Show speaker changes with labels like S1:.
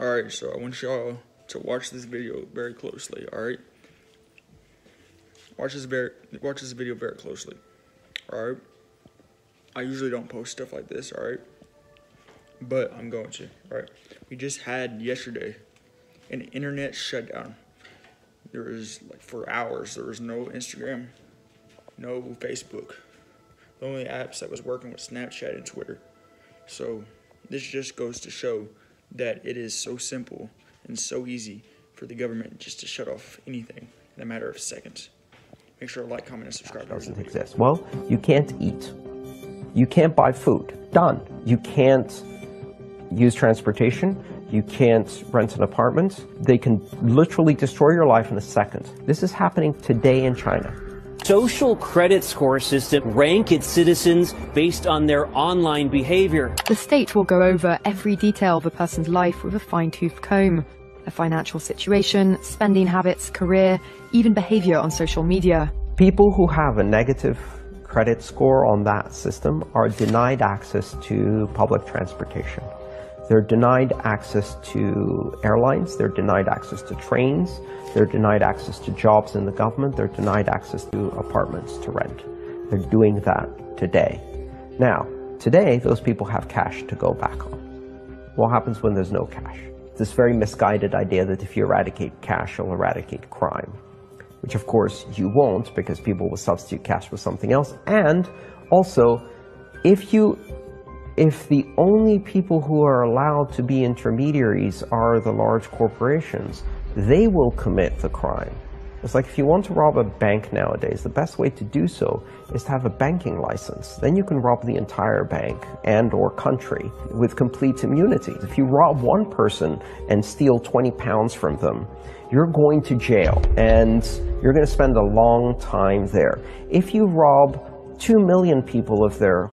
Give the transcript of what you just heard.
S1: Alright, so I want y'all to watch this video very closely, alright? Watch this very watch this video very closely. Alright? I usually don't post stuff like this, alright? But I'm going to, alright? We just had yesterday an internet shutdown. There was like for hours, there was no Instagram, no Facebook. The only apps that was working was Snapchat and Twitter. So this just goes to show that it is so simple and so easy for the government just to shut off anything in a matter of seconds. Make sure to like, comment, and subscribe.
S2: doesn't exist. Well, you can't eat. You can't buy food. Done. You can't use transportation. You can't rent an apartment. They can literally destroy your life in a second. This is happening today in China.
S3: Social credit score system rank its citizens based on their online behavior.
S4: The state will go over every detail of a person's life with a fine-tooth comb. Their financial situation, spending habits, career, even behavior on social media.
S2: People who have a negative credit score on that system are denied access to public transportation. They're denied access to airlines, they're denied access to trains, they're denied access to jobs in the government, they're denied access to apartments to rent. They're doing that today. Now, today, those people have cash to go back on. What happens when there's no cash? This very misguided idea that if you eradicate cash, you'll eradicate crime. Which of course you won't because people will substitute cash for something else. And also, if you if the only people who are allowed to be intermediaries are the large corporations, they will commit the crime. It's like if you want to rob a bank nowadays, the best way to do so is to have a banking license. Then you can rob the entire bank and or country with complete immunity. If you rob one person and steal 20 pounds from them, you're going to jail and you're going to spend a long time there. If you rob 2 million people of their